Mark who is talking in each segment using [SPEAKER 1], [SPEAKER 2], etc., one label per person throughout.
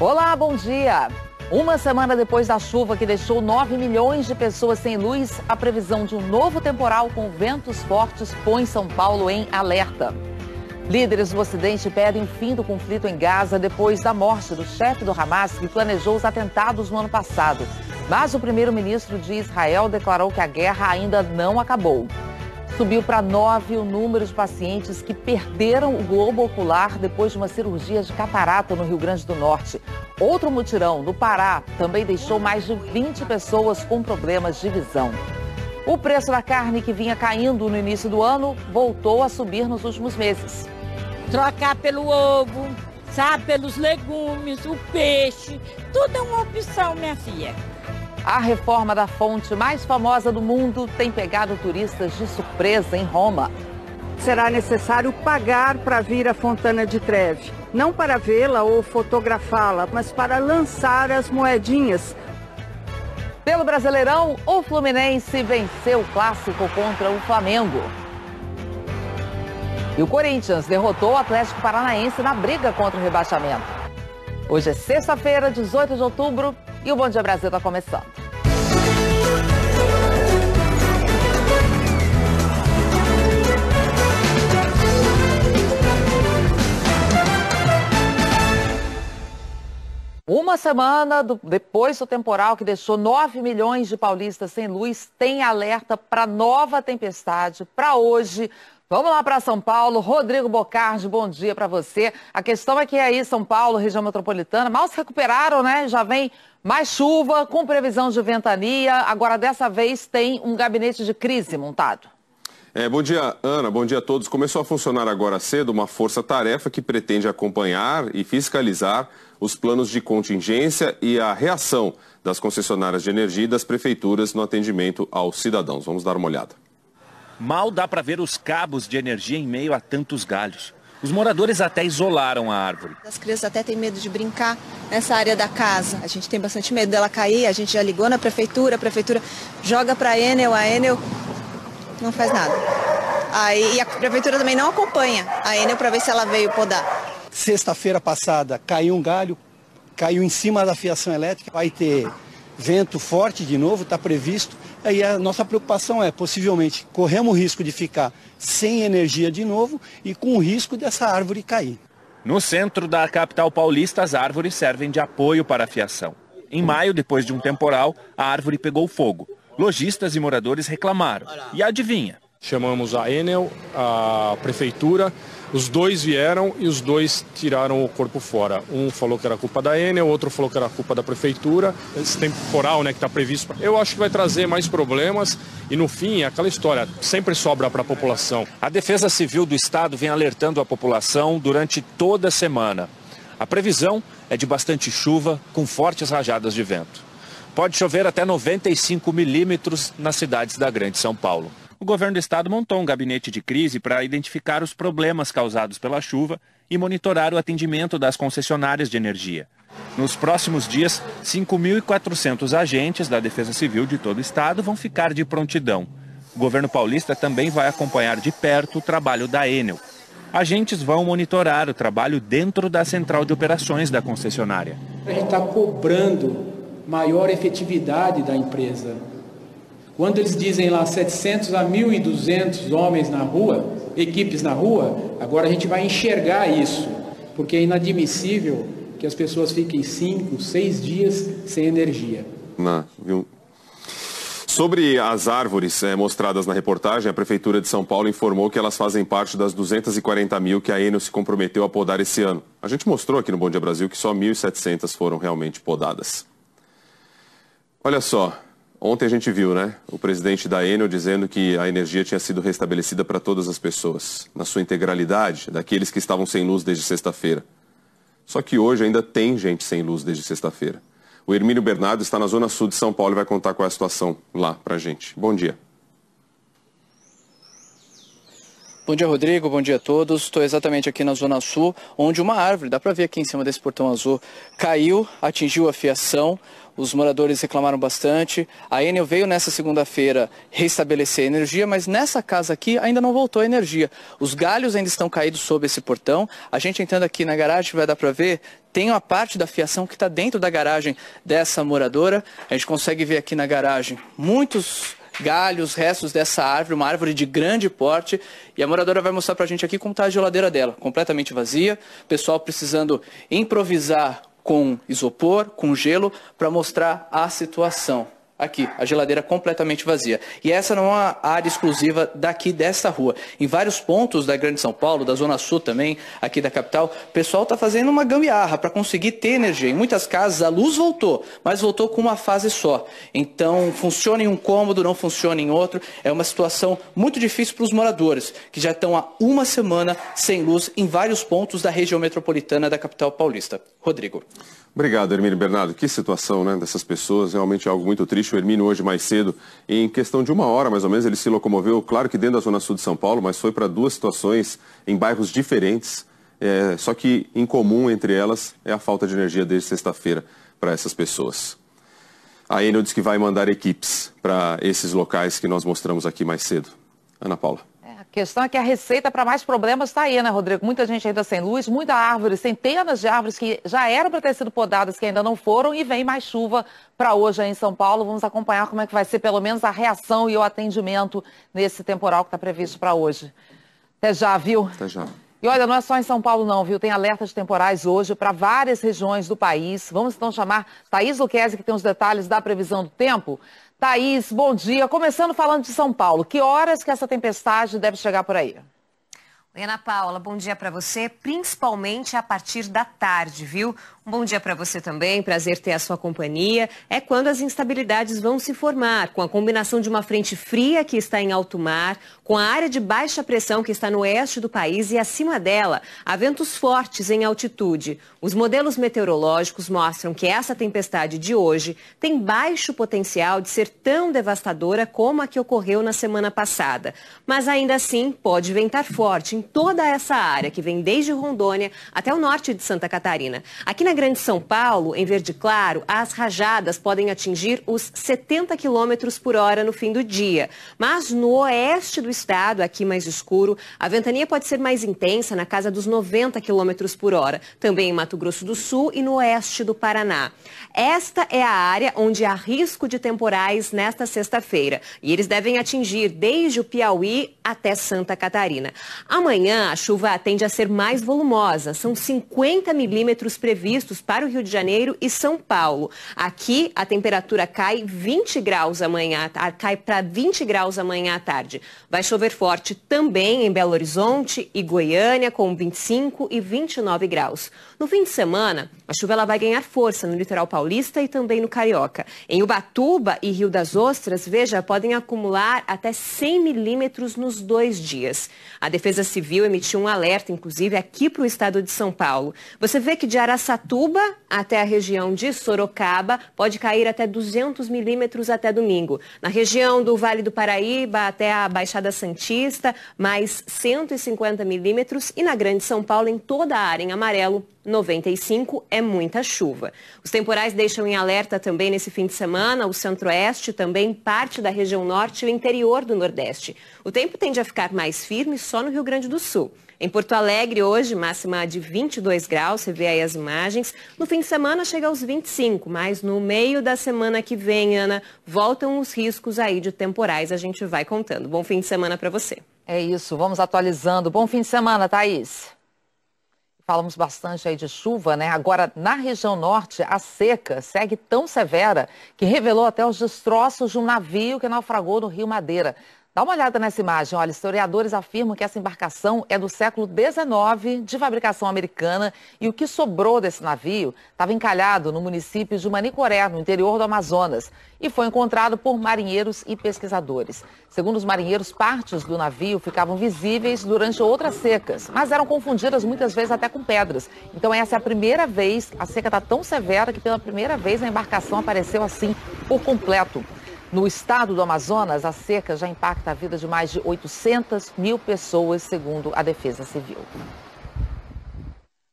[SPEAKER 1] Olá, bom dia. Uma semana depois da chuva que deixou 9 milhões de pessoas sem luz, a previsão de um novo temporal com ventos fortes põe São Paulo em alerta. Líderes do Ocidente pedem fim do conflito em Gaza depois da morte do chefe do Hamas que planejou os atentados no ano passado. Mas o primeiro-ministro de Israel declarou que a guerra ainda não acabou. Subiu para nove o número de pacientes que perderam o globo ocular depois de uma cirurgia de catarata no Rio Grande do Norte. Outro mutirão no Pará também deixou mais de 20 pessoas com problemas de visão. O preço da carne que vinha caindo no início do ano voltou a subir nos últimos meses.
[SPEAKER 2] Trocar pelo ovo, sabe, pelos legumes, o peixe, tudo é uma opção, minha filha.
[SPEAKER 1] A reforma da fonte mais famosa do mundo tem pegado turistas de surpresa em Roma.
[SPEAKER 3] Será necessário pagar para vir à Fontana de Trevi. Não para vê-la ou fotografá-la, mas para lançar as moedinhas.
[SPEAKER 1] Pelo Brasileirão, o Fluminense venceu o clássico contra o Flamengo. E o Corinthians derrotou o Atlético Paranaense na briga contra o rebaixamento. Hoje é sexta-feira, 18 de outubro, e o Bom Dia Brasil está começando. Uma semana do, depois do temporal que deixou 9 milhões de paulistas sem luz, tem alerta para nova tempestade para hoje. Vamos lá para São Paulo. Rodrigo Bocardi, bom dia para você. A questão é que aí, São Paulo, região metropolitana, mal se recuperaram, né? Já vem mais chuva, com previsão de ventania. Agora, dessa vez, tem um gabinete de crise montado.
[SPEAKER 4] É, bom dia, Ana. Bom dia a todos. Começou a funcionar agora cedo uma força-tarefa que pretende acompanhar e fiscalizar os planos de contingência e a reação das concessionárias de energia e das prefeituras no atendimento aos cidadãos. Vamos dar uma olhada.
[SPEAKER 5] Mal dá para ver os cabos de energia em meio a tantos galhos. Os moradores até isolaram a árvore.
[SPEAKER 6] As crianças até têm medo de brincar nessa área da casa. A gente tem bastante medo dela cair, a gente já ligou na prefeitura, a prefeitura joga para a Enel, a Enel não faz nada. Aí, e a prefeitura também não acompanha a Enel para ver se ela veio podar.
[SPEAKER 7] Sexta-feira passada caiu um galho, caiu em cima da fiação elétrica, vai ter vento forte de novo, está previsto. Aí a nossa preocupação é, possivelmente, corremos o risco de ficar sem energia de novo e com o risco dessa árvore cair.
[SPEAKER 5] No centro da capital paulista, as árvores servem de apoio para a fiação. Em maio, depois de um temporal, a árvore pegou fogo. Lojistas e moradores reclamaram. E adivinha?
[SPEAKER 8] Chamamos a Enel, a prefeitura, os dois vieram e os dois tiraram o corpo fora. Um falou que era culpa da Enel, o outro falou que era culpa da prefeitura. Esse temporal né, que está previsto, eu acho que vai trazer mais problemas e no fim, é aquela história, sempre sobra para a população.
[SPEAKER 5] A Defesa Civil do Estado vem alertando a população durante toda a semana. A previsão é de bastante chuva com fortes rajadas de vento. Pode chover até 95 milímetros nas cidades da Grande São Paulo o governo do estado montou um gabinete de crise para identificar os problemas causados pela chuva e monitorar o atendimento das concessionárias de energia. Nos próximos dias, 5.400 agentes da Defesa Civil de todo o estado vão ficar de prontidão. O governo paulista também vai acompanhar de perto o trabalho da Enel. Agentes vão monitorar o trabalho dentro da central de operações da concessionária.
[SPEAKER 9] A gente está cobrando maior efetividade da empresa quando eles dizem lá 700 a 1.200 homens na rua, equipes na rua, agora a gente vai enxergar isso, porque é inadmissível que as pessoas fiquem cinco, seis dias sem energia.
[SPEAKER 4] Não, viu? Sobre as árvores é, mostradas na reportagem, a Prefeitura de São Paulo informou que elas fazem parte das 240 mil que a Enel se comprometeu a podar esse ano. A gente mostrou aqui no Bom Dia Brasil que só 1.700 foram realmente podadas. Olha só, Ontem a gente viu, né, o presidente da Enel dizendo que a energia tinha sido restabelecida para todas as pessoas, na sua integralidade, daqueles que estavam sem luz desde sexta-feira. Só que hoje ainda tem gente sem luz desde sexta-feira. O Hermínio Bernardo está na zona sul de São Paulo e vai contar qual é a situação lá para a gente. Bom dia.
[SPEAKER 10] Bom dia, Rodrigo. Bom dia a todos. Estou exatamente aqui na Zona Sul, onde uma árvore, dá para ver aqui em cima desse portão azul, caiu, atingiu a fiação. Os moradores reclamaram bastante. A Enel veio nessa segunda-feira restabelecer a energia, mas nessa casa aqui ainda não voltou a energia. Os galhos ainda estão caídos sob esse portão. A gente entrando aqui na garagem, vai dar para ver, tem uma parte da fiação que está dentro da garagem dessa moradora. A gente consegue ver aqui na garagem muitos galhos, restos dessa árvore, uma árvore de grande porte. E a moradora vai mostrar para a gente aqui como está a geladeira dela, completamente vazia. Pessoal precisando improvisar com isopor, com gelo, para mostrar a situação. Aqui, a geladeira completamente vazia. E essa não é uma área exclusiva daqui dessa rua. Em vários pontos da Grande São Paulo, da Zona Sul também, aqui da capital, o pessoal está fazendo uma gambiarra para conseguir ter energia. Em muitas casas a luz voltou, mas voltou com uma fase só. Então, funciona em um cômodo, não funciona em outro. É uma situação muito difícil para os moradores, que já estão há uma semana sem luz em vários pontos da região metropolitana da capital paulista. Rodrigo.
[SPEAKER 4] Obrigado, Hermínio Bernardo. Que situação né, dessas pessoas, realmente é algo muito triste. O Hermínio hoje mais cedo, em questão de uma hora mais ou menos, ele se locomoveu, claro que dentro da Zona Sul de São Paulo, mas foi para duas situações em bairros diferentes. É, só que em comum entre elas é a falta de energia desde sexta-feira para essas pessoas. A Enel diz que vai mandar equipes para esses locais que nós mostramos aqui mais cedo. Ana Paula.
[SPEAKER 1] Questão é que a receita para mais problemas está aí, né, Rodrigo? Muita gente ainda sem luz, muita árvore, centenas de árvores que já eram para ter sido podadas, que ainda não foram, e vem mais chuva para hoje aí em São Paulo. Vamos acompanhar como é que vai ser, pelo menos, a reação e o atendimento nesse temporal que está previsto para hoje. Até já, viu?
[SPEAKER 4] Até já.
[SPEAKER 1] E olha, não é só em São Paulo não, viu? Tem alertas temporais hoje para várias regiões do país. Vamos então chamar Thaís Luquezzi, que tem os detalhes da previsão do tempo. Thaís, bom dia. Começando falando de São Paulo, que horas que essa tempestade deve chegar por aí?
[SPEAKER 11] Ana Paula, bom dia para você, principalmente a partir da tarde, viu? Um bom dia para você também, prazer ter a sua companhia. É quando as instabilidades vão se formar, com a combinação de uma frente fria que está em alto mar, com a área de baixa pressão que está no oeste do país e acima dela, há ventos fortes em altitude. Os modelos meteorológicos mostram que essa tempestade de hoje tem baixo potencial de ser tão devastadora como a que ocorreu na semana passada. Mas ainda assim, pode ventar forte toda essa área que vem desde Rondônia até o norte de Santa Catarina. Aqui na Grande São Paulo, em verde claro, as rajadas podem atingir os 70 quilômetros por hora no fim do dia. Mas no oeste do estado, aqui mais escuro, a ventania pode ser mais intensa, na casa dos 90 quilômetros por hora. Também em Mato Grosso do Sul e no oeste do Paraná. Esta é a área onde há risco de temporais nesta sexta-feira. E eles devem atingir desde o Piauí até Santa Catarina. Amanhã, a chuva tende a ser mais volumosa. São 50 milímetros previstos para o Rio de Janeiro e São Paulo. Aqui, a temperatura cai 20 graus amanhã, cai para 20 graus amanhã à tarde. Vai chover forte também em Belo Horizonte e Goiânia, com 25 e 29 graus. No fim de semana, a chuva ela vai ganhar força no litoral paulista e também no Carioca. Em Ubatuba e Rio das Ostras, veja, podem acumular até 100 milímetros nos dois dias. A Defesa Civil emitiu um alerta, inclusive, aqui para o estado de São Paulo. Você vê que de Araçatuba até a região de Sorocaba pode cair até 200 milímetros até domingo. Na região do Vale do Paraíba até a Baixada Santista, mais 150 milímetros. E na Grande São Paulo, em toda a área em amarelo, 95 é muita chuva. Os temporais deixam em alerta também nesse fim de semana o centro-oeste, também parte da região norte e o interior do nordeste. O tempo tende a ficar mais firme só no Rio Grande do Sul. Em Porto Alegre, hoje, máxima de 22 graus, você vê aí as imagens. No fim de semana chega aos 25, mas no meio da semana que vem, Ana, voltam os riscos aí de temporais, a gente vai contando. Bom fim de semana para você.
[SPEAKER 1] É isso, vamos atualizando. Bom fim de semana, Thaís. Falamos bastante aí de chuva, né? Agora, na região norte, a seca segue tão severa que revelou até os destroços de um navio que naufragou no Rio Madeira. Dá uma olhada nessa imagem. Olha, historiadores afirmam que essa embarcação é do século XIX, de fabricação americana, e o que sobrou desse navio estava encalhado no município de Manicoré, no interior do Amazonas, e foi encontrado por marinheiros e pesquisadores. Segundo os marinheiros, partes do navio ficavam visíveis durante outras secas, mas eram confundidas muitas vezes até com pedras. Então essa é a primeira vez, a seca está tão severa que pela primeira vez a embarcação apareceu assim por completo. No estado do Amazonas, a seca já impacta a vida de mais de 800 mil pessoas, segundo a Defesa Civil.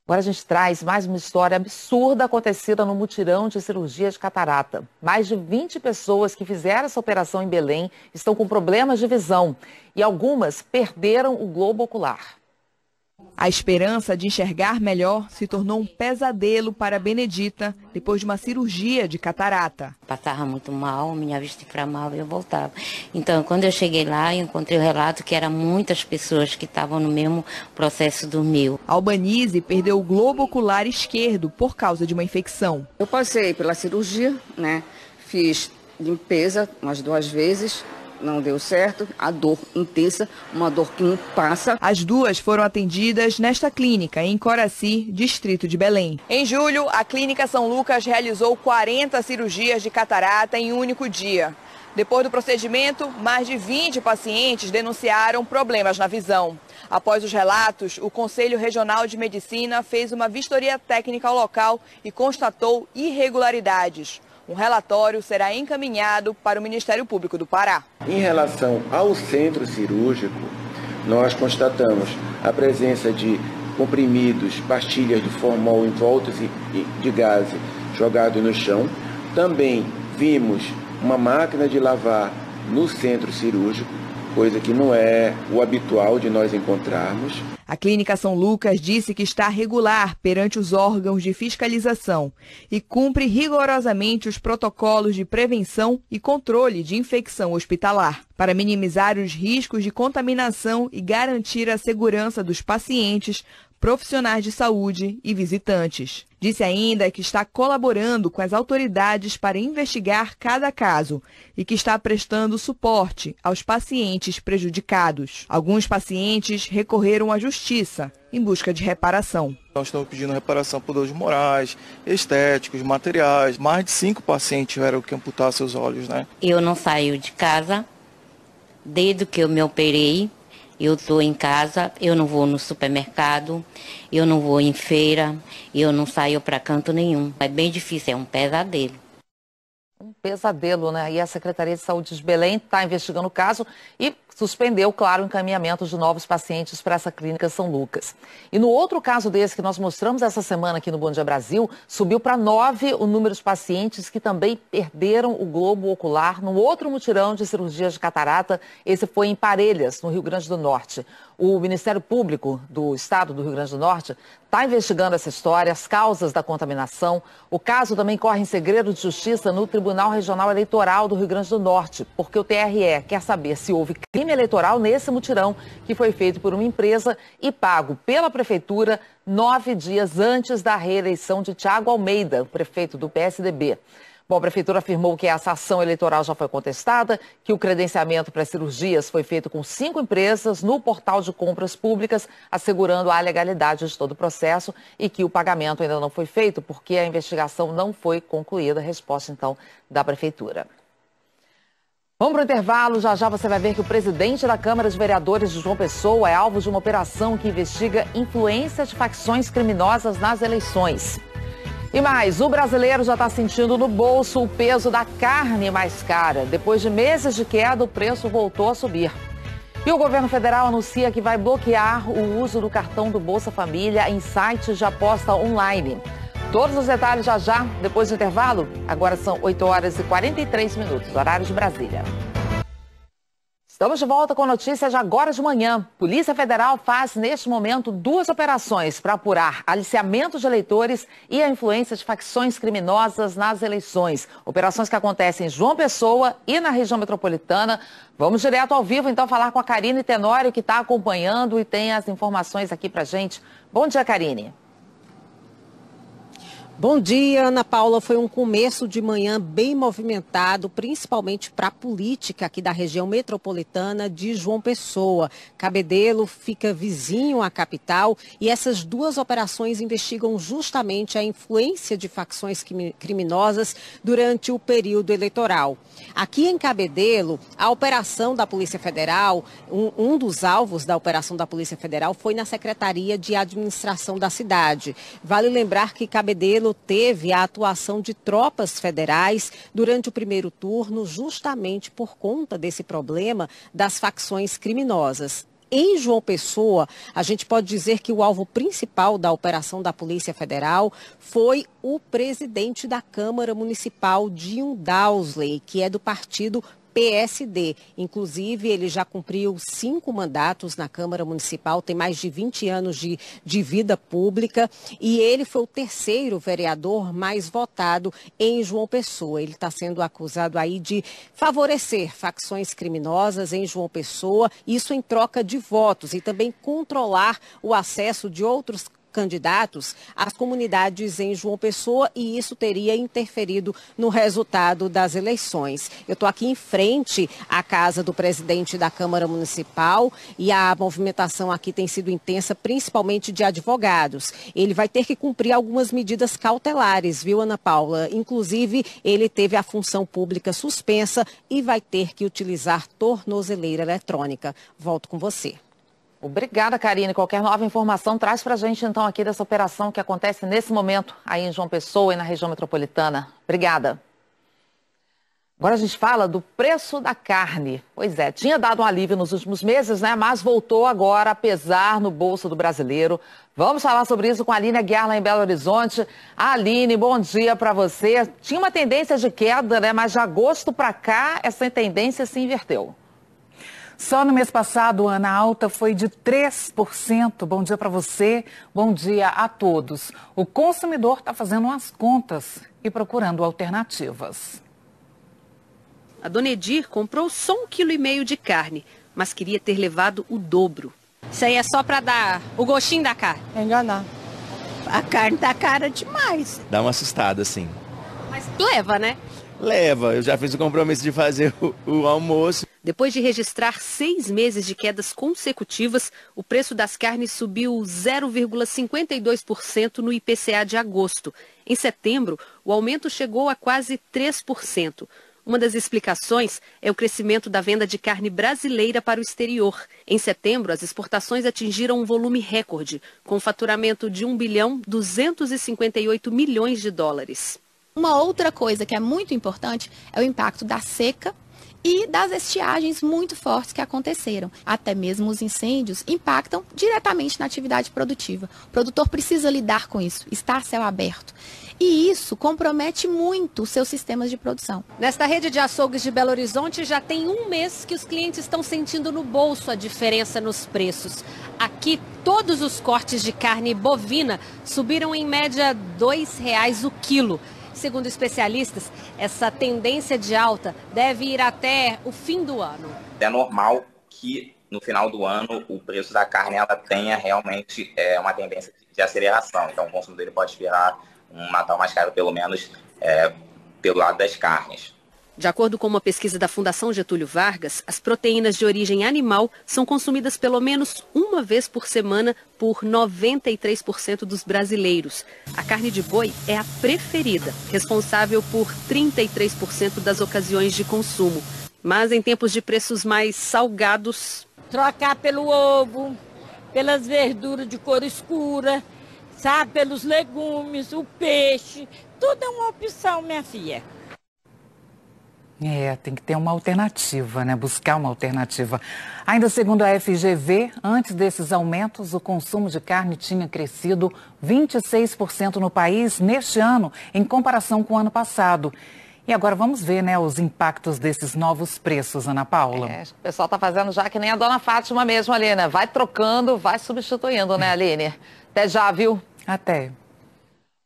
[SPEAKER 1] Agora a gente traz mais uma história absurda acontecida no mutirão de cirurgia de catarata. Mais de 20 pessoas que fizeram essa operação em Belém estão com problemas de visão e algumas perderam o globo ocular.
[SPEAKER 12] A esperança de enxergar melhor se tornou um pesadelo para Benedita depois de uma cirurgia de catarata.
[SPEAKER 13] Passava muito mal, minha vista inflamava e eu voltava. Então, quando eu cheguei lá, eu encontrei o relato que eram muitas pessoas que estavam no mesmo processo do meu.
[SPEAKER 12] Albanise perdeu o globo ocular esquerdo por causa de uma infecção.
[SPEAKER 14] Eu passei pela cirurgia, né? Fiz limpeza umas duas vezes, não deu certo, a dor intensa, uma dor que não passa.
[SPEAKER 12] As duas foram atendidas nesta clínica em Coraci, distrito de Belém. Em julho, a Clínica São Lucas realizou 40 cirurgias de catarata em um único dia. Depois do procedimento, mais de 20 pacientes denunciaram problemas na visão. Após os relatos, o Conselho Regional de Medicina fez uma vistoria técnica ao local e constatou irregularidades. Um relatório será encaminhado para o Ministério Público do Pará.
[SPEAKER 15] Em relação ao centro cirúrgico, nós constatamos a presença de comprimidos, pastilhas de formol envoltos de gás jogados no chão. Também vimos uma máquina de lavar no centro cirúrgico, coisa que não é o habitual de nós encontrarmos.
[SPEAKER 12] A Clínica São Lucas disse que está regular perante os órgãos de fiscalização e cumpre rigorosamente os protocolos de prevenção e controle de infecção hospitalar, para minimizar os riscos de contaminação e garantir a segurança dos pacientes, profissionais de saúde e visitantes. Disse ainda que está colaborando com as autoridades para investigar cada caso e que está prestando suporte aos pacientes prejudicados. Alguns pacientes recorreram à justiça em busca de reparação.
[SPEAKER 16] Nós estamos pedindo reparação por danos morais, estéticos, materiais. Mais de cinco pacientes tiveram que amputar seus olhos, né?
[SPEAKER 13] Eu não saio de casa desde que eu me operei eu estou em casa, eu não vou no supermercado, eu não vou em feira, eu não saio para canto nenhum. É bem difícil, é um pesadelo.
[SPEAKER 1] Um pesadelo, né? E a Secretaria de Saúde de Belém está investigando o caso e suspendeu, claro, o encaminhamento de novos pacientes para essa clínica São Lucas. E no outro caso desse que nós mostramos essa semana aqui no Bom Dia Brasil, subiu para nove o número de pacientes que também perderam o globo ocular no outro mutirão de cirurgias de catarata. Esse foi em Parelhas, no Rio Grande do Norte. O Ministério Público do Estado do Rio Grande do Norte está investigando essa história, as causas da contaminação. O caso também corre em segredo de justiça no Tribunal Regional Eleitoral do Rio Grande do Norte, porque o TRE quer saber se houve crime eleitoral nesse mutirão que foi feito por uma empresa e pago pela Prefeitura nove dias antes da reeleição de Tiago Almeida, prefeito do PSDB. Bom, a Prefeitura afirmou que essa ação eleitoral já foi contestada, que o credenciamento para cirurgias foi feito com cinco empresas no portal de compras públicas, assegurando a legalidade de todo o processo e que o pagamento ainda não foi feito porque a investigação não foi concluída. Resposta, então, da Prefeitura. Vamos para o intervalo. Já já você vai ver que o presidente da Câmara de Vereadores de João Pessoa é alvo de uma operação que investiga influência de facções criminosas nas eleições. E mais, o brasileiro já está sentindo no bolso o peso da carne mais cara. Depois de meses de queda, o preço voltou a subir. E o governo federal anuncia que vai bloquear o uso do cartão do Bolsa Família em sites de aposta online. Todos os detalhes já já, depois do intervalo. Agora são 8 horas e 43 minutos, horário de Brasília. Estamos de volta com notícias de agora de manhã. Polícia Federal faz, neste momento, duas operações para apurar aliciamento de eleitores e a influência de facções criminosas nas eleições. Operações que acontecem em João Pessoa e na região metropolitana. Vamos direto ao vivo, então, falar com a Karine Tenório, que está acompanhando e tem as informações aqui para gente. Bom dia, Karine.
[SPEAKER 17] Bom dia, Ana Paula. Foi um começo de manhã bem movimentado, principalmente para a política aqui da região metropolitana de João Pessoa. Cabedelo fica vizinho à capital e essas duas operações investigam justamente a influência de facções criminosas durante o período eleitoral. Aqui em Cabedelo, a operação da Polícia Federal, um, um dos alvos da operação da Polícia Federal foi na Secretaria de Administração da cidade. Vale lembrar que Cabedelo Teve a atuação de tropas federais durante o primeiro turno, justamente por conta desse problema das facções criminosas. Em João Pessoa, a gente pode dizer que o alvo principal da operação da Polícia Federal foi o presidente da Câmara Municipal, Dinho Dowsley, que é do partido PSD. Inclusive, ele já cumpriu cinco mandatos na Câmara Municipal, tem mais de 20 anos de, de vida pública e ele foi o terceiro vereador mais votado em João Pessoa. Ele está sendo acusado aí de favorecer facções criminosas em João Pessoa, isso em troca de votos e também controlar o acesso de outros candidatos às comunidades em João Pessoa e isso teria interferido no resultado das eleições. Eu estou aqui em frente à casa do presidente da Câmara Municipal e a movimentação aqui tem sido intensa, principalmente de advogados. Ele vai ter que cumprir algumas medidas cautelares, viu, Ana Paula? Inclusive, ele teve a função pública suspensa e vai ter que utilizar tornozeleira eletrônica. Volto com você.
[SPEAKER 1] Obrigada, Karine. Qualquer nova informação traz para a gente, então, aqui dessa operação que acontece nesse momento aí em João Pessoa e na região metropolitana. Obrigada. Agora a gente fala do preço da carne. Pois é, tinha dado um alívio nos últimos meses, né? Mas voltou agora a pesar no bolso do brasileiro. Vamos falar sobre isso com a Aline Aguiar lá em Belo Horizonte. Aline, bom dia para você. Tinha uma tendência de queda, né? Mas de agosto para cá, essa tendência se inverteu.
[SPEAKER 18] Só no mês passado, Ana, a alta foi de 3%. Bom dia para você, bom dia a todos. O consumidor está fazendo as contas e procurando alternativas.
[SPEAKER 19] A dona Edir comprou só um quilo e meio de carne, mas queria ter levado o dobro.
[SPEAKER 20] Isso aí é só para dar o gostinho da carne?
[SPEAKER 21] É enganar. A carne tá cara demais.
[SPEAKER 22] Dá uma assustada, sim.
[SPEAKER 20] Mas leva, né?
[SPEAKER 22] Leva. Eu já fiz o compromisso de fazer o, o almoço.
[SPEAKER 19] Depois de registrar seis meses de quedas consecutivas, o preço das carnes subiu 0,52% no IPCA de agosto. Em setembro, o aumento chegou a quase 3%. Uma das explicações é o crescimento da venda de carne brasileira para o exterior. Em setembro, as exportações atingiram um volume recorde, com faturamento de 1 bilhão 258 milhões de dólares.
[SPEAKER 23] Uma outra coisa que é muito importante é o impacto da seca e das estiagens muito fortes que aconteceram. Até mesmo os incêndios impactam diretamente na atividade produtiva. O produtor precisa lidar com isso, está a céu aberto. E isso compromete muito os seus sistemas de produção.
[SPEAKER 20] Nesta rede de açougues de Belo Horizonte já tem um mês que os clientes estão sentindo no bolso a diferença nos preços. Aqui, todos os cortes de carne bovina subiram em média R$ 2,00 o quilo. Segundo especialistas, essa tendência de alta deve ir até o fim do ano.
[SPEAKER 24] É normal que no final do ano o preço da carne ela tenha realmente é, uma tendência de aceleração. Então o consumidor pode esperar um Natal mais caro, pelo menos é, pelo lado das carnes.
[SPEAKER 19] De acordo com uma pesquisa da Fundação Getúlio Vargas, as proteínas de origem animal são consumidas pelo menos uma vez por semana por 93% dos brasileiros. A carne de boi é a preferida, responsável por 33% das ocasiões de consumo. Mas em tempos de preços mais salgados.
[SPEAKER 2] Trocar pelo ovo, pelas verduras de cor escura, sabe, pelos legumes, o peixe, tudo é uma opção, minha filha.
[SPEAKER 18] É, tem que ter uma alternativa, né? Buscar uma alternativa. Ainda segundo a FGV, antes desses aumentos, o consumo de carne tinha crescido 26% no país neste ano, em comparação com o ano passado. E agora vamos ver, né, os impactos desses novos preços, Ana Paula. É,
[SPEAKER 1] o pessoal está fazendo já que nem a dona Fátima mesmo ali, né? Vai trocando, vai substituindo, né, Aline? Até já, viu?
[SPEAKER 18] Até.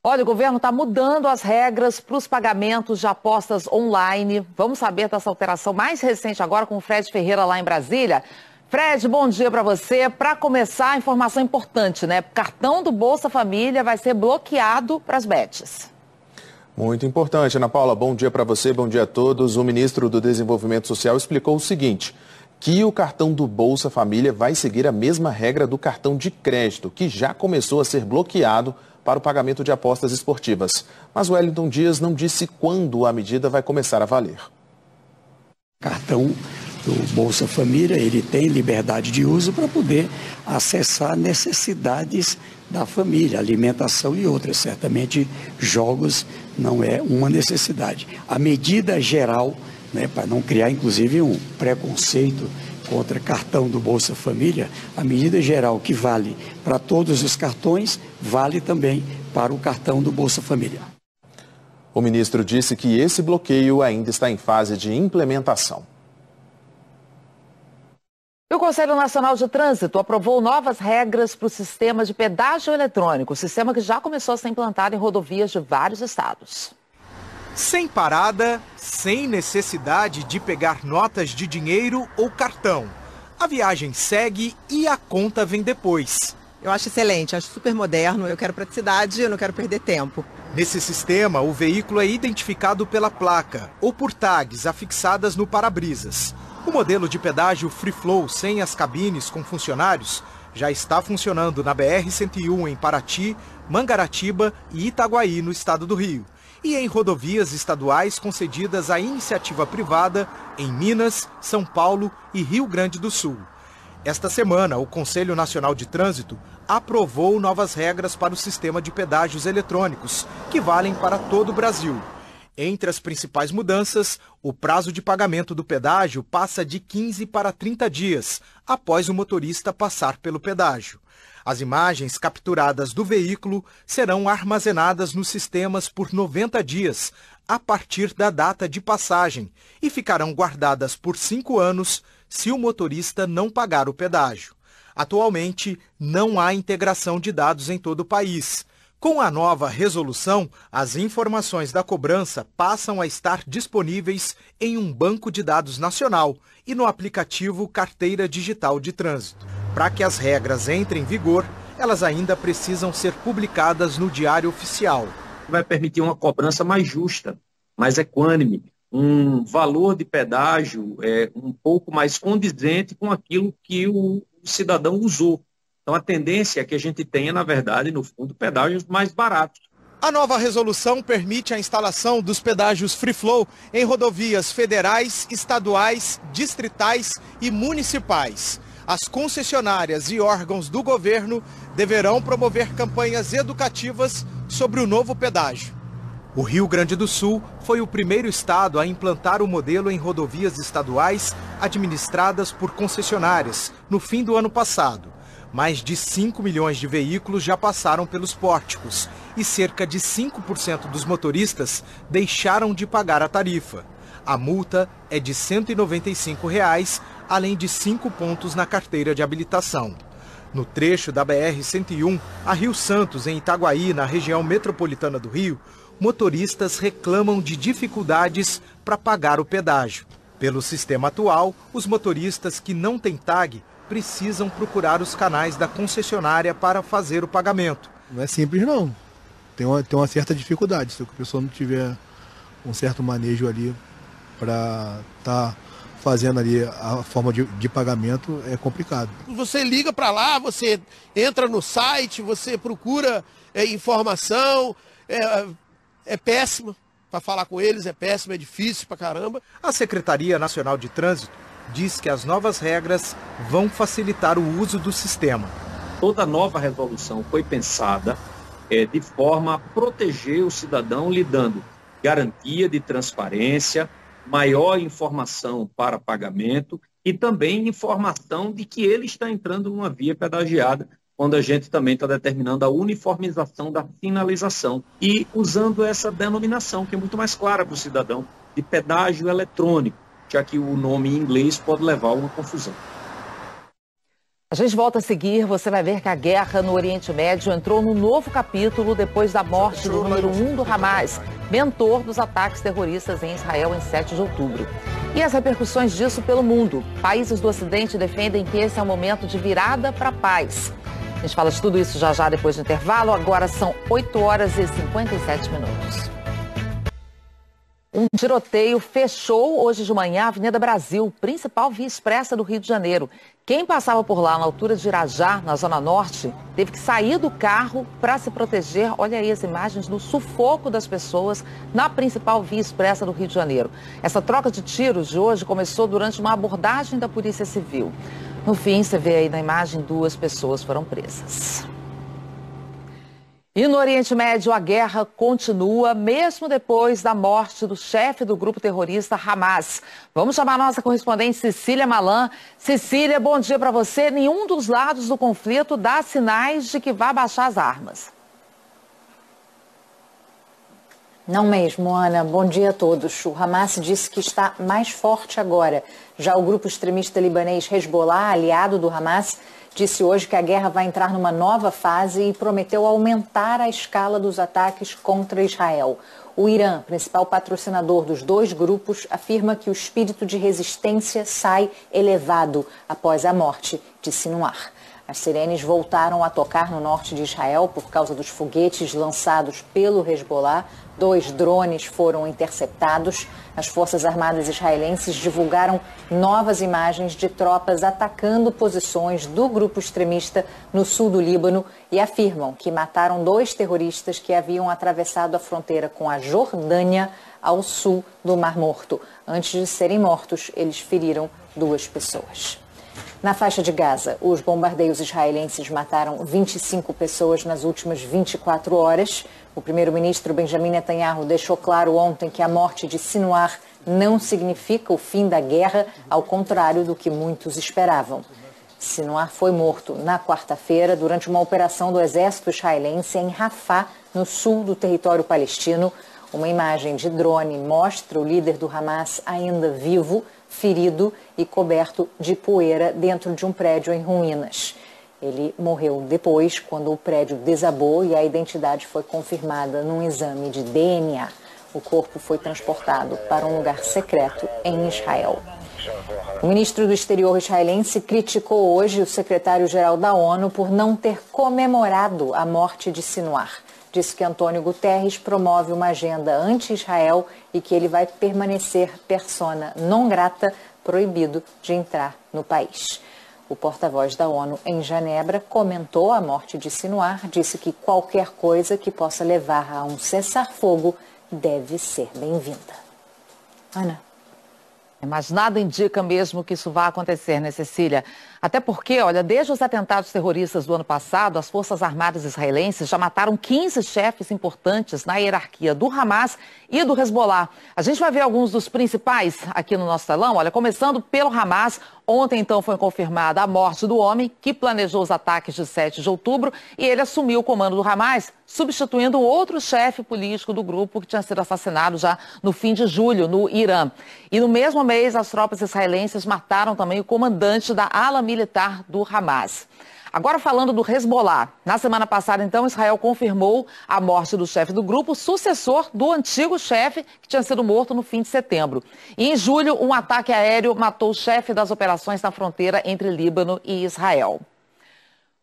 [SPEAKER 1] Olha, o governo está mudando as regras para os pagamentos de apostas online. Vamos saber dessa alteração mais recente agora com o Fred Ferreira lá em Brasília. Fred, bom dia para você. Para começar, informação importante, né? Cartão do Bolsa Família vai ser bloqueado para as bets.
[SPEAKER 4] Muito importante, Ana Paula. Bom dia para você, bom dia a todos. O ministro do Desenvolvimento Social explicou o seguinte: que o cartão do Bolsa Família vai seguir a mesma regra do cartão de crédito, que já começou a ser bloqueado para o pagamento de apostas esportivas. Mas Wellington Dias não disse quando a medida vai começar a valer.
[SPEAKER 25] Cartão
[SPEAKER 26] do Bolsa Família, ele tem liberdade de uso para poder acessar necessidades da família, alimentação e outras. Certamente, jogos não é uma necessidade. A medida geral, né, para não criar inclusive um preconceito contra cartão do Bolsa Família, a medida geral que vale para todos os cartões, vale também para o cartão do Bolsa Família.
[SPEAKER 27] O ministro disse que esse bloqueio ainda está em fase de implementação.
[SPEAKER 1] o Conselho Nacional de Trânsito aprovou novas regras para o sistema de pedágio eletrônico, sistema que já começou a ser implantado em rodovias de vários estados.
[SPEAKER 28] Sem parada, sem necessidade de pegar notas de dinheiro ou cartão. A viagem segue e a conta vem depois.
[SPEAKER 29] Eu acho excelente, acho super moderno, eu quero praticidade, eu não quero perder tempo.
[SPEAKER 28] Nesse sistema, o veículo é identificado pela placa ou por tags afixadas no para-brisas. O modelo de pedágio Free Flow sem as cabines com funcionários já está funcionando na BR-101 em Paraty, Mangaratiba e Itaguaí, no estado do Rio, e em rodovias estaduais concedidas à iniciativa privada em Minas, São Paulo e Rio Grande do Sul. Esta semana, o Conselho Nacional de Trânsito aprovou novas regras para o sistema de pedágios eletrônicos, que valem para todo o Brasil. Entre as principais mudanças, o prazo de pagamento do pedágio passa de 15 para 30 dias, após o motorista passar pelo pedágio. As imagens capturadas do veículo serão armazenadas nos sistemas por 90 dias, a partir da data de passagem, e ficarão guardadas por cinco anos se o motorista não pagar o pedágio. Atualmente, não há integração de dados em todo o país. Com a nova resolução, as informações da cobrança passam a estar disponíveis em um banco de dados nacional e no aplicativo Carteira Digital de Trânsito. Para que as regras entrem em vigor, elas ainda precisam ser publicadas no Diário Oficial.
[SPEAKER 25] Vai permitir uma cobrança mais justa, mais equânime, um valor de pedágio é, um pouco mais condizente com aquilo que o cidadão usou. Então, a tendência é que a gente tenha, na verdade, no fundo, pedágios mais baratos.
[SPEAKER 28] A nova resolução permite a instalação dos pedágios Free Flow em rodovias federais, estaduais, distritais e municipais. As concessionárias e órgãos do governo deverão promover campanhas educativas sobre o novo pedágio. O Rio Grande do Sul foi o primeiro estado a implantar o modelo em rodovias estaduais administradas por concessionárias no fim do ano passado. Mais de 5 milhões de veículos já passaram pelos pórticos e cerca de 5% dos motoristas deixaram de pagar a tarifa. A multa é de 195 reais, além de 5 pontos na carteira de habilitação. No trecho da BR-101, a Rio Santos, em Itaguaí, na região metropolitana do Rio, motoristas reclamam de dificuldades para pagar o pedágio. Pelo sistema atual, os motoristas que não têm tag precisam procurar os canais da concessionária para fazer o pagamento.
[SPEAKER 30] Não é simples não. Tem uma, tem uma certa dificuldade. Se a pessoa não tiver um certo manejo ali para estar tá fazendo ali a forma de, de pagamento, é complicado.
[SPEAKER 31] Você liga para lá, você entra no site, você procura é, informação, é, é péssima. Para falar com eles é péssimo, é difícil para caramba.
[SPEAKER 28] A Secretaria Nacional de Trânsito diz que as novas regras vão facilitar o uso do sistema.
[SPEAKER 25] Toda nova resolução foi pensada é, de forma a proteger o cidadão, lhe dando garantia de transparência, maior informação para pagamento e também informação de que ele está entrando numa via pedagiada, quando a gente também está determinando a uniformização da finalização e usando essa denominação, que é muito mais clara para o cidadão, de pedágio eletrônico já que o nome em inglês pode levar a uma confusão.
[SPEAKER 1] A gente volta a seguir, você vai ver que a guerra no Oriente Médio entrou num novo capítulo depois da morte do número um do Hamas, mentor dos ataques terroristas em Israel em 7 de outubro. E as repercussões disso pelo mundo. Países do Ocidente defendem que esse é um momento de virada para a paz. A gente fala de tudo isso já já depois do intervalo. Agora são 8 horas e 57 minutos. Um tiroteio fechou hoje de manhã a Avenida Brasil, principal via expressa do Rio de Janeiro. Quem passava por lá na altura de Irajá, na Zona Norte, teve que sair do carro para se proteger. Olha aí as imagens do sufoco das pessoas na principal via expressa do Rio de Janeiro. Essa troca de tiros de hoje começou durante uma abordagem da Polícia Civil. No fim, você vê aí na imagem, duas pessoas foram presas. E no Oriente Médio, a guerra continua, mesmo depois da morte do chefe do grupo terrorista Hamas. Vamos chamar nossa correspondente Cecília Malan. Cecília, bom dia para você. Nenhum dos lados do conflito dá sinais de que vai baixar as armas.
[SPEAKER 32] Não mesmo, Ana. Bom dia a todos. O Hamas disse que está mais forte agora. Já o grupo extremista libanês Hezbollah, aliado do Hamas, disse hoje que a guerra vai entrar numa nova fase e prometeu aumentar a escala dos ataques contra Israel. O Irã, principal patrocinador dos dois grupos, afirma que o espírito de resistência sai elevado após a morte de Sinuar. As sirenes voltaram a tocar no norte de Israel por causa dos foguetes lançados pelo Hezbollah. Dois drones foram interceptados. As Forças Armadas israelenses divulgaram novas imagens de tropas atacando posições do grupo extremista no sul do Líbano e afirmam que mataram dois terroristas que haviam atravessado a fronteira com a Jordânia ao sul do Mar Morto. Antes de serem mortos, eles feriram duas pessoas. Na faixa de Gaza, os bombardeios israelenses mataram 25 pessoas nas últimas 24 horas. O primeiro-ministro Benjamin Netanyahu deixou claro ontem que a morte de Sinuar não significa o fim da guerra, ao contrário do que muitos esperavam. Sinuar foi morto na quarta-feira durante uma operação do exército israelense em Rafah, no sul do território palestino. Uma imagem de drone mostra o líder do Hamas ainda vivo ferido e coberto de poeira dentro de um prédio em ruínas. Ele morreu depois, quando o prédio desabou e a identidade foi confirmada num exame de DNA. O corpo foi transportado para um lugar secreto em Israel. O ministro do Exterior israelense criticou hoje o secretário-geral da ONU por não ter comemorado a morte de Sinuar disse que Antônio Guterres promove uma agenda anti-Israel e que ele vai permanecer persona non grata, proibido de entrar no país. O porta-voz da ONU em Genebra comentou a morte de Sinuar, disse que qualquer coisa que possa levar a um cessar-fogo deve ser bem-vinda. Ana.
[SPEAKER 1] Mas nada indica mesmo que isso vá acontecer, né, Cecília? Até porque, olha, desde os atentados terroristas do ano passado, as Forças Armadas israelenses já mataram 15 chefes importantes na hierarquia do Hamas e do Hezbollah. A gente vai ver alguns dos principais aqui no nosso telão. Olha, começando pelo Hamas. Ontem, então, foi confirmada a morte do homem que planejou os ataques de 7 de outubro e ele assumiu o comando do Hamas, substituindo outro chefe político do grupo que tinha sido assassinado já no fim de julho, no Irã. E no mesmo mês, as tropas israelenses mataram também o comandante da ala militar do Hamas. Agora falando do Hezbollah. Na semana passada, então, Israel confirmou a morte do chefe do grupo, sucessor do antigo chefe que tinha sido morto no fim de setembro. E em julho, um ataque aéreo matou o chefe das operações na fronteira entre Líbano e Israel.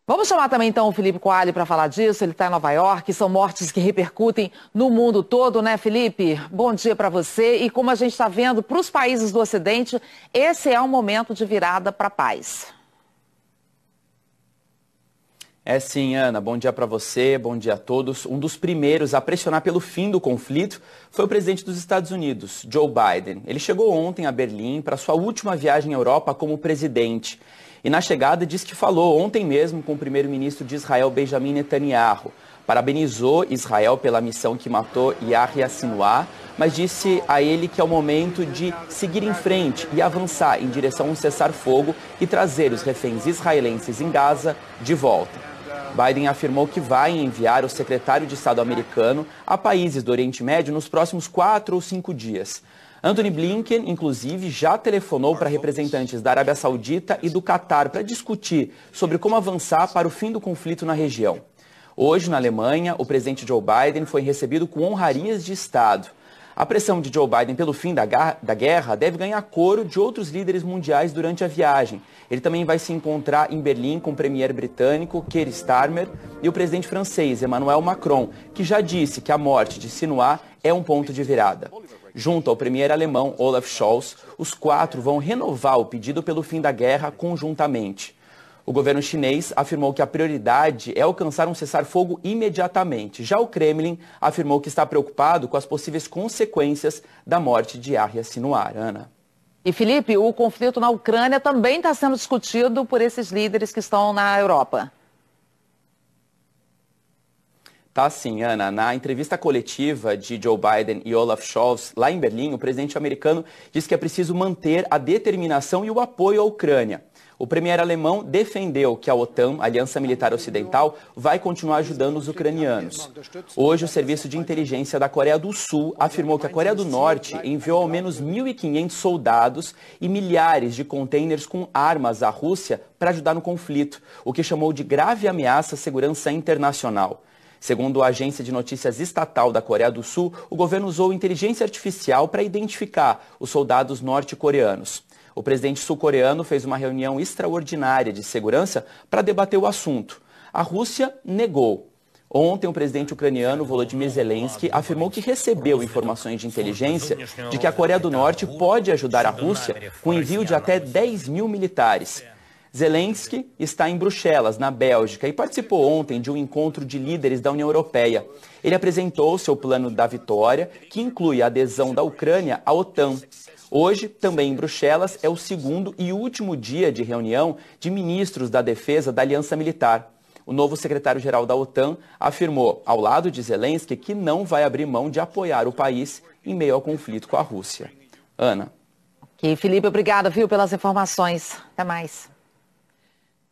[SPEAKER 1] Vamos chamar também então o Felipe Coali para falar disso. Ele está em Nova York. São mortes que repercutem no mundo todo, né, Felipe? Bom dia para você. E como a gente está vendo, para os países do Ocidente, esse é um momento de virada para a paz.
[SPEAKER 33] É sim, Ana. Bom dia para você, bom dia a todos. Um dos primeiros a pressionar pelo fim do conflito foi o presidente dos Estados Unidos, Joe Biden. Ele chegou ontem a Berlim para sua última viagem à Europa como presidente. E na chegada disse que falou ontem mesmo com o primeiro-ministro de Israel, Benjamin Netanyahu. Parabenizou Israel pela missão que matou Yahya Sinwar, mas disse a ele que é o momento de seguir em frente e avançar em direção a um cessar-fogo e trazer os reféns israelenses em Gaza de volta. Biden afirmou que vai enviar o secretário de Estado americano a países do Oriente Médio nos próximos quatro ou cinco dias. Anthony Blinken, inclusive, já telefonou para representantes da Arábia Saudita e do Catar para discutir sobre como avançar para o fim do conflito na região. Hoje, na Alemanha, o presidente Joe Biden foi recebido com honrarias de Estado. A pressão de Joe Biden pelo fim da, da guerra deve ganhar coro de outros líderes mundiais durante a viagem. Ele também vai se encontrar em Berlim com o premier britânico Keir Starmer e o presidente francês Emmanuel Macron, que já disse que a morte de Sinuá é um ponto de virada. Junto ao premier alemão Olaf Scholz, os quatro vão renovar o pedido pelo fim da guerra conjuntamente. O governo chinês afirmou que a prioridade é alcançar um cessar-fogo imediatamente. Já o Kremlin afirmou que está preocupado com as possíveis consequências da morte de Yahya Sinwar. Ana.
[SPEAKER 1] E Felipe, o conflito na Ucrânia também está sendo discutido por esses líderes que estão na Europa.
[SPEAKER 33] Tá sim, Ana. Na entrevista coletiva de Joe Biden e Olaf Scholz, lá em Berlim, o presidente americano disse que é preciso manter a determinação e o apoio à Ucrânia. O premier alemão defendeu que a OTAN, a Aliança Militar Ocidental, vai continuar ajudando os ucranianos. Hoje, o Serviço de Inteligência da Coreia do Sul afirmou que a Coreia do Norte enviou ao menos 1.500 soldados e milhares de contêineres com armas à Rússia para ajudar no conflito, o que chamou de grave ameaça à segurança internacional. Segundo a agência de notícias estatal da Coreia do Sul, o governo usou inteligência artificial para identificar os soldados norte-coreanos. O presidente sul-coreano fez uma reunião extraordinária de segurança para debater o assunto. A Rússia negou. Ontem, o presidente ucraniano Volodymyr Zelensky afirmou que recebeu informações de inteligência de que a Coreia do Norte pode ajudar a Rússia com envio de até 10 mil militares. Zelensky está em Bruxelas, na Bélgica, e participou ontem de um encontro de líderes da União Europeia. Ele apresentou seu plano da vitória, que inclui a adesão da Ucrânia à OTAN. Hoje, também em Bruxelas, é o segundo e último dia de reunião de ministros da defesa da Aliança Militar. O novo secretário-geral da OTAN afirmou, ao lado de Zelensky, que não vai abrir mão de apoiar o país em meio ao conflito com a Rússia. Ana.
[SPEAKER 1] Ok, Felipe, obrigada, viu, pelas informações. Até mais.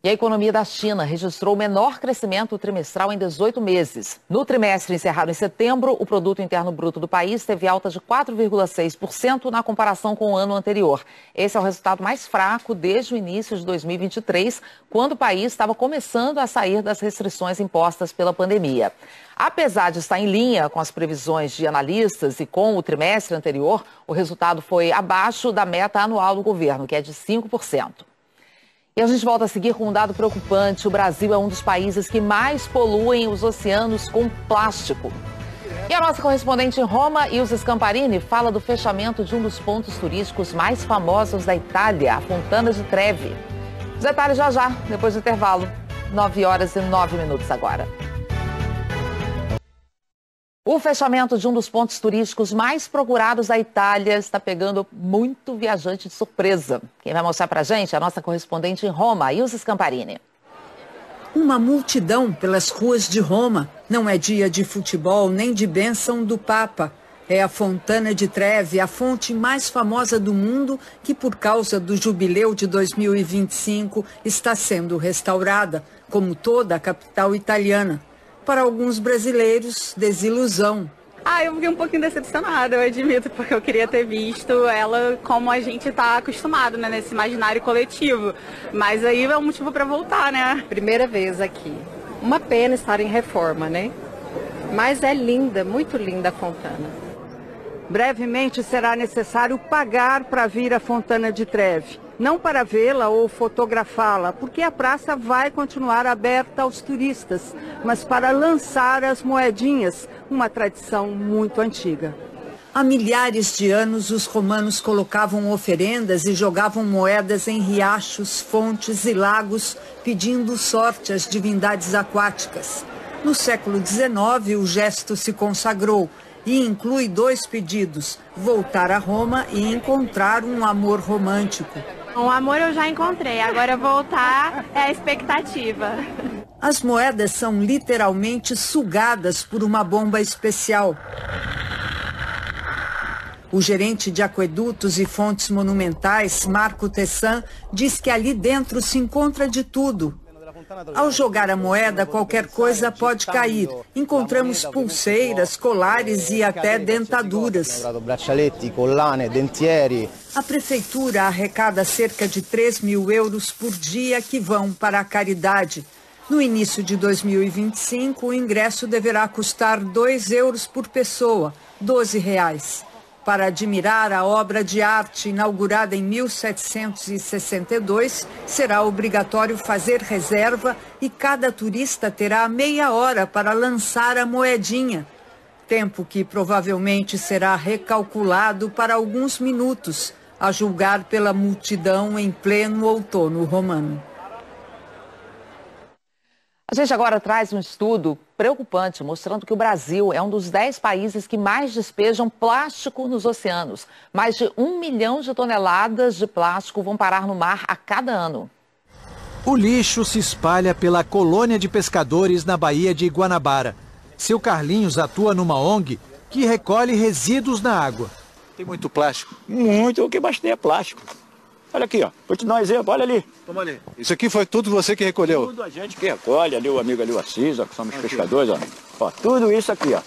[SPEAKER 1] E a economia da China registrou o menor crescimento trimestral em 18 meses. No trimestre encerrado em setembro, o produto interno bruto do país teve alta de 4,6% na comparação com o ano anterior. Esse é o resultado mais fraco desde o início de 2023, quando o país estava começando a sair das restrições impostas pela pandemia. Apesar de estar em linha com as previsões de analistas e com o trimestre anterior, o resultado foi abaixo da meta anual do governo, que é de 5%. E a gente volta a seguir com um dado preocupante. O Brasil é um dos países que mais poluem os oceanos com plástico. E a nossa correspondente em Roma, Ilse Scamparini, fala do fechamento de um dos pontos turísticos mais famosos da Itália, a Fontana de Trevi. Os detalhes já já, depois do intervalo. 9 horas e 9 minutos agora. O fechamento de um dos pontos turísticos mais procurados da Itália está pegando muito viajante de surpresa. Quem vai mostrar para a gente é a nossa correspondente em Roma, Ilse Scamparini.
[SPEAKER 34] Uma multidão pelas ruas de Roma. Não é dia de futebol nem de bênção do Papa. É a Fontana de Trevi, a fonte mais famosa do mundo, que por causa do jubileu de 2025 está sendo restaurada, como toda a capital italiana para alguns brasileiros, desilusão.
[SPEAKER 35] Ah, eu fiquei um pouquinho decepcionada, eu admito, porque eu queria ter visto ela como a gente está acostumado, né, nesse imaginário coletivo. Mas aí é um motivo para voltar, né?
[SPEAKER 36] Primeira vez aqui. Uma pena estar em reforma, né? Mas é linda, muito linda a Fontana.
[SPEAKER 34] Brevemente será necessário pagar para vir à Fontana de Treve não para vê-la ou fotografá-la, porque a praça vai continuar aberta aos turistas, mas para lançar as moedinhas, uma tradição muito antiga. Há milhares de anos, os romanos colocavam oferendas e jogavam moedas em riachos, fontes e lagos, pedindo sorte às divindades aquáticas. No século XIX, o gesto se consagrou e inclui dois pedidos: voltar a Roma e encontrar um amor romântico.
[SPEAKER 35] Um amor eu já encontrei, agora voltar é a expectativa.
[SPEAKER 34] As moedas são literalmente sugadas por uma bomba especial. O gerente de aquedutos e fontes monumentais, Marco Tessan, diz que ali dentro se encontra de tudo: ao jogar a moeda, qualquer coisa pode cair. Encontramos pulseiras, colares e até dentaduras. A prefeitura arrecada cerca de 3 mil euros por dia que vão para a caridade. No início de 2025, o ingresso deverá custar 2 euros por pessoa, 12 reais. Para admirar a obra de arte inaugurada em 1762, será obrigatório fazer reserva e cada turista terá meia hora para lançar a moedinha. tempo que provavelmente será recalculado para alguns minutos, a julgar pela multidão em pleno outono romano.
[SPEAKER 1] A gente agora traz um estudo preocupante mostrando que o Brasil é um dos 10 países que mais despejam plástico nos oceanos. Mais de um milhão de toneladas de plástico vão parar no mar a cada ano.
[SPEAKER 37] O lixo se espalha pela colônia de pescadores na Baía de Guanabara. Seu Carlinhos atua numa ONG que recolhe resíduos na água.
[SPEAKER 38] Tem muito plástico?
[SPEAKER 39] Muito, o que bastante é plástico. Olha aqui, ó. Vou te dar um exemplo, olha ali.
[SPEAKER 38] Toma ali. Isso aqui foi tudo você que recolheu?
[SPEAKER 39] Tudo a gente que recolhe, ali o amigo ali, o Assis, ó, que somos aqui. pescadores, ó. ó. Tudo isso aqui, ó.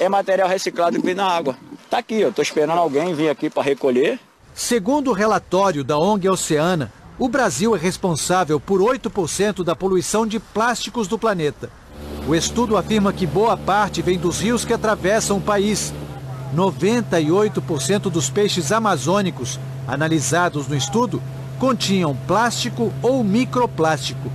[SPEAKER 39] É material reciclado que vem na água. Tá aqui, ó. Tô esperando alguém vir aqui para recolher.
[SPEAKER 37] Segundo o relatório da ONG Oceana, o Brasil é responsável por 8% da poluição de plásticos do planeta. O estudo afirma que boa parte vem dos rios que atravessam o país. 98% dos peixes amazônicos analisados no estudo continham plástico ou microplástico.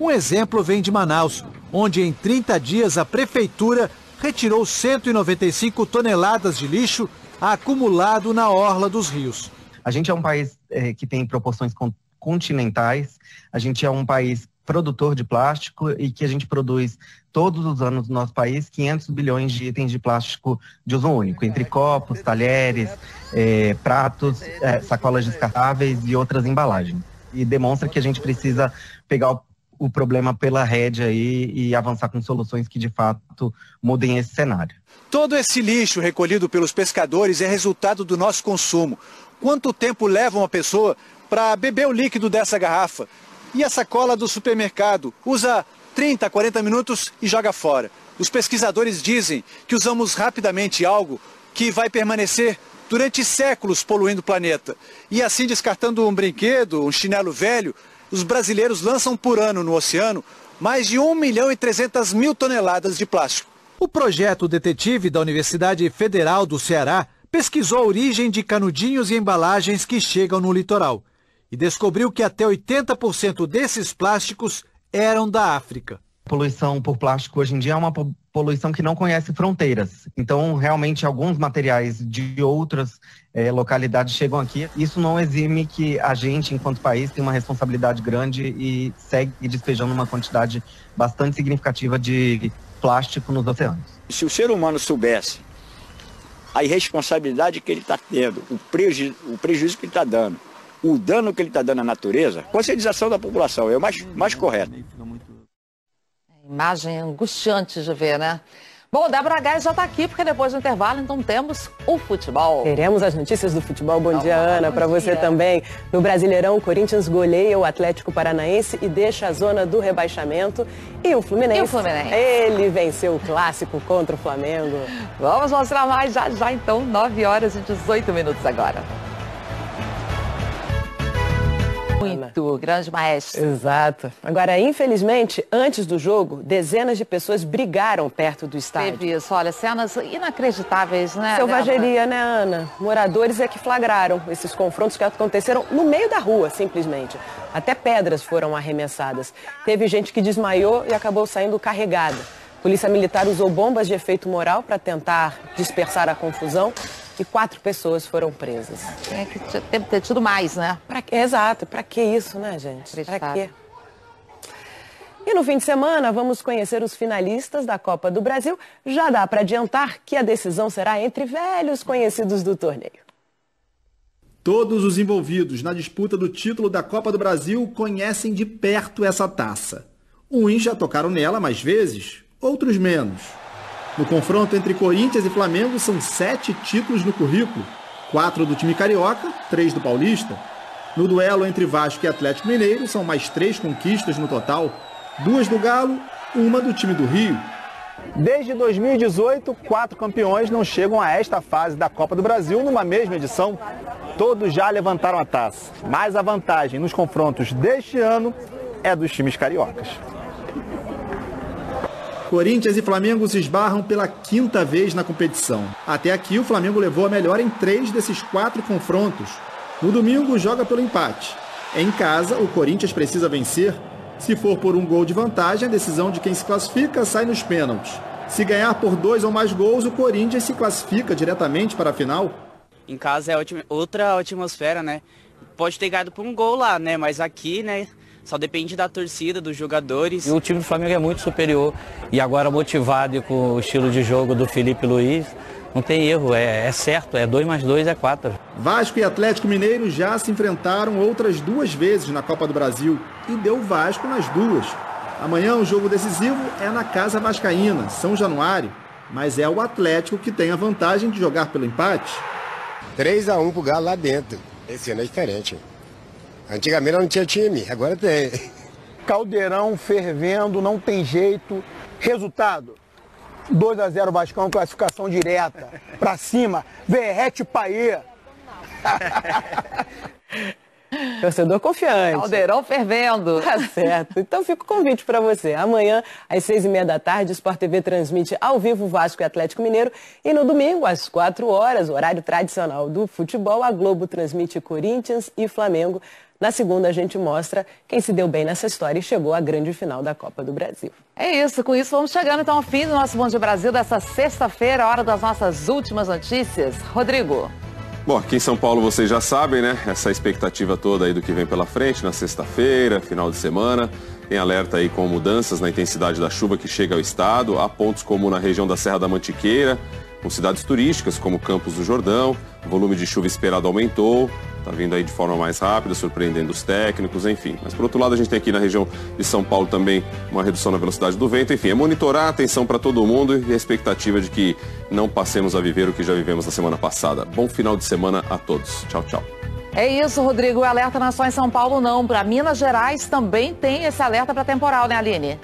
[SPEAKER 37] Um exemplo vem de Manaus, onde em 30 dias a prefeitura retirou 195 toneladas de lixo acumulado na orla dos rios.
[SPEAKER 40] A gente é um país é, que tem proporções continentais, a gente é um país produtor de plástico e que a gente produz todos os anos no nosso país 500 bilhões de itens de plástico de uso único, entre copos, talheres, é, pratos, é, sacolas descartáveis e outras embalagens. E demonstra que a gente precisa pegar o, o problema pela rédea aí e avançar com soluções que de fato mudem esse cenário.
[SPEAKER 38] Todo esse lixo recolhido pelos pescadores é resultado do nosso consumo. Quanto tempo leva uma pessoa para beber o líquido dessa garrafa? E a sacola do supermercado usa 30, 40 minutos e joga fora. Os pesquisadores dizem que usamos rapidamente algo que vai permanecer durante séculos poluindo o planeta. E assim, descartando um brinquedo, um chinelo velho, os brasileiros lançam por ano no oceano mais de 1 milhão e 300 mil toneladas de plástico.
[SPEAKER 37] O projeto detetive da Universidade Federal do Ceará pesquisou a origem de canudinhos e embalagens que chegam no litoral e descobriu que até 80% desses plásticos eram da África.
[SPEAKER 40] Poluição por plástico hoje em dia é uma poluição que não conhece fronteiras. Então, realmente, alguns materiais de outras é, localidades chegam aqui. Isso não exime que a gente, enquanto país, tem uma responsabilidade grande e segue despejando uma quantidade bastante significativa de plástico nos oceanos.
[SPEAKER 39] Se o ser humano soubesse a irresponsabilidade que ele está tendo, o, preju o prejuízo que ele está dando, o dano que ele está dando à natureza, conscientização da população é o mais, mais correto.
[SPEAKER 1] Imagem angustiante de ver, né? Bom, Débora Gás já está aqui, porque depois do intervalo, então temos o futebol.
[SPEAKER 11] Teremos as notícias do futebol. Bom dia, Ana, para você também. No Brasileirão, o Corinthians goleia o Atlético Paranaense e deixa a zona do rebaixamento. E o Fluminense,
[SPEAKER 1] e o Fluminense?
[SPEAKER 11] ele venceu o clássico contra o Flamengo.
[SPEAKER 1] Vamos mostrar mais já já, então, 9 horas e 18 minutos agora. Muito, grande maestro.
[SPEAKER 11] Exato. Agora, infelizmente, antes do jogo, dezenas de pessoas brigaram perto do estádio.
[SPEAKER 1] Teve isso, olha, cenas inacreditáveis, né?
[SPEAKER 11] Selvageria, né, Ana? Moradores é que flagraram esses confrontos que aconteceram no meio da rua, simplesmente. Até pedras foram arremessadas. Teve gente que desmaiou e acabou saindo carregada. Polícia Militar usou bombas de efeito moral para tentar dispersar a confusão e quatro pessoas foram presas.
[SPEAKER 1] Tem que ter tido mais, né?
[SPEAKER 11] Pra, exato, para que isso, né, gente? Para quê? E no fim de semana, vamos conhecer os finalistas da Copa do Brasil. Já dá para adiantar que a decisão será entre velhos conhecidos do torneio.
[SPEAKER 28] Todos os envolvidos na disputa do título da Copa do Brasil conhecem de perto essa taça. Uns já tocaram nela mais vezes, outros menos. No confronto entre Corinthians e Flamengo são sete títulos no currículo, quatro do time carioca, três do paulista. No duelo entre Vasco e Atlético Mineiro são mais três conquistas no total, duas do Galo, uma do time do Rio.
[SPEAKER 41] Desde 2018, quatro campeões não chegam a esta fase da Copa do Brasil numa mesma edição. Todos já levantaram a taça, mas a vantagem nos confrontos deste ano é dos times cariocas.
[SPEAKER 28] Corinthians e Flamengo se esbarram pela quinta vez na competição. Até aqui, o Flamengo levou a melhor em três desses quatro confrontos. No domingo, joga pelo empate. Em casa, o Corinthians precisa vencer. Se for por um gol de vantagem, a decisão de quem se classifica sai nos pênaltis. Se ganhar por dois ou mais gols, o Corinthians se classifica diretamente para a final.
[SPEAKER 34] Em casa é outra atmosfera, né? Pode ter ganhado por um gol lá, né? Mas aqui, né? Só depende da torcida, dos jogadores.
[SPEAKER 42] E o time do Flamengo é muito superior. E agora motivado com o estilo de jogo do Felipe Luiz, não tem erro, é, é certo, é 2 mais 2 é 4.
[SPEAKER 28] Vasco e Atlético Mineiro já se enfrentaram outras duas vezes na Copa do Brasil e deu Vasco nas duas. Amanhã o jogo decisivo é na Casa Vascaína, São Januário, mas é o Atlético que tem a vantagem de jogar pelo empate.
[SPEAKER 43] 3 a 1 pro Galo lá dentro. Esse ano é diferente. Antigamente não tinha time, agora tem.
[SPEAKER 44] Caldeirão fervendo, não tem jeito. Resultado: 2 a 0 Vascão, classificação direta. Pra cima, Verrete Paê.
[SPEAKER 11] Torcedor confiante.
[SPEAKER 1] Caldeirão fervendo.
[SPEAKER 11] Tá certo. Então fica o convite para você. Amanhã, às seis e meia da tarde, o Sport TV transmite ao vivo Vasco e Atlético Mineiro. E no domingo, às quatro horas, horário tradicional do futebol, a Globo transmite Corinthians e Flamengo. Na segunda, a gente mostra quem se deu bem nessa história e chegou à grande final da Copa do Brasil.
[SPEAKER 1] É isso, com isso vamos chegando então ao fim do nosso Bom Dia Brasil dessa sexta-feira, hora das nossas últimas notícias. Rodrigo.
[SPEAKER 4] Bom, aqui em São Paulo vocês já sabem, né? Essa expectativa toda aí do que vem pela frente na sexta-feira, final de semana. Tem alerta aí com mudanças na intensidade da chuva que chega ao estado. Há pontos como na região da Serra da Mantiqueira, com cidades turísticas como Campos do Jordão. O volume de chuva esperado aumentou. Está vindo aí de forma mais rápida, surpreendendo os técnicos, enfim. Mas por outro lado, a gente tem aqui na região de São Paulo também uma redução na velocidade do vento. Enfim, é monitorar a atenção para todo mundo e a expectativa de que não passemos a viver o que já vivemos na semana passada. Bom final de semana a todos. Tchau, tchau.
[SPEAKER 1] É isso, Rodrigo. O alerta não é só em São Paulo, não. Para Minas Gerais também tem esse alerta para temporal, né, Aline?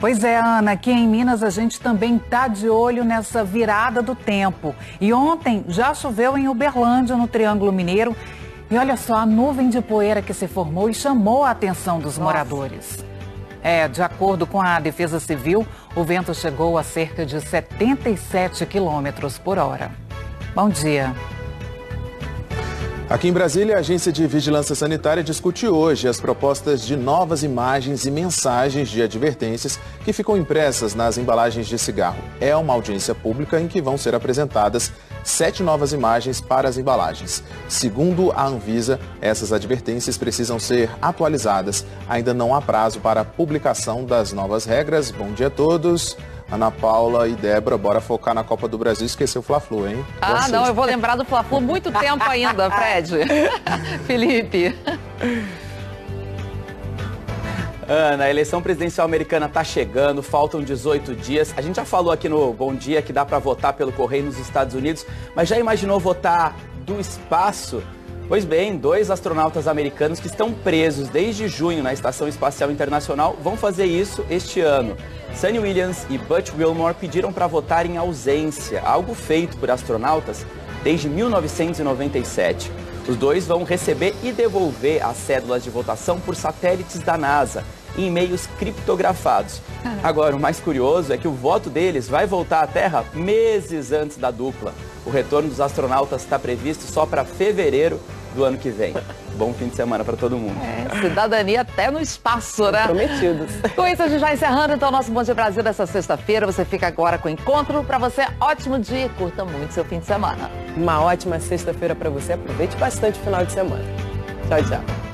[SPEAKER 18] Pois é, Ana, aqui em Minas a gente também está de olho nessa virada do tempo. E ontem já choveu em Uberlândia, no Triângulo Mineiro. E olha só a nuvem de poeira que se formou e chamou a atenção dos Nossa. moradores. É, de acordo com a Defesa Civil, o vento chegou a cerca de 77 quilômetros por hora. Bom dia.
[SPEAKER 27] Aqui em Brasília, a Agência de Vigilância Sanitária discute hoje as propostas de novas imagens e mensagens de advertências que ficam impressas nas embalagens de cigarro. É uma audiência pública em que vão ser apresentadas sete novas imagens para as embalagens. Segundo a Anvisa, essas advertências precisam ser atualizadas. Ainda não há prazo para a publicação das novas regras. Bom dia a todos. Ana Paula e Débora, bora focar na Copa do Brasil. Esqueceu o Fla-Flu, hein?
[SPEAKER 1] Ah, não, eu vou lembrar do Fla-Flu muito tempo ainda, Fred. Felipe.
[SPEAKER 33] Ana, a eleição presidencial americana está chegando, faltam 18 dias. A gente já falou aqui no Bom Dia que dá para votar pelo correio nos Estados Unidos, mas já imaginou votar do espaço? Pois bem, dois astronautas americanos que estão presos desde junho na Estação Espacial Internacional vão fazer isso este ano. Sunny Williams e Butch Wilmore pediram para votar em ausência, algo feito por astronautas desde 1997. Os dois vão receber e devolver as cédulas de votação por satélites da NASA em e-mails criptografados. Agora, o mais curioso é que o voto deles vai voltar à Terra meses antes da dupla. O retorno dos astronautas está previsto só para fevereiro do ano que vem. Bom fim de semana para todo mundo.
[SPEAKER 1] É, cidadania até no espaço, né?
[SPEAKER 11] Prometidos.
[SPEAKER 1] Com isso, a gente vai encerrando então o nosso Bom Dia Brasil dessa sexta-feira. Você fica agora com o encontro. Para você, ótimo dia e curta muito seu fim de semana.
[SPEAKER 11] Uma ótima sexta-feira para você. Aproveite bastante o final de semana. Tchau, tchau.